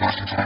Washington.